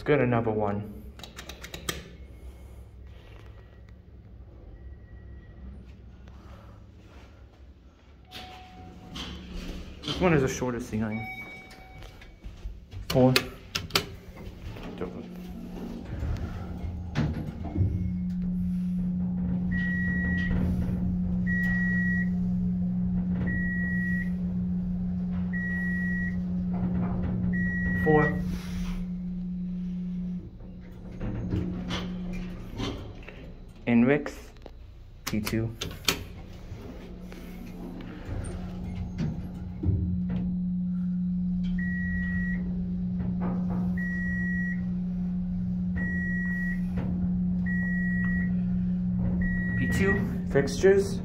Let's get another one. This one is the shortest ceiling. Four. Four. Enrix, P2. P2 fixtures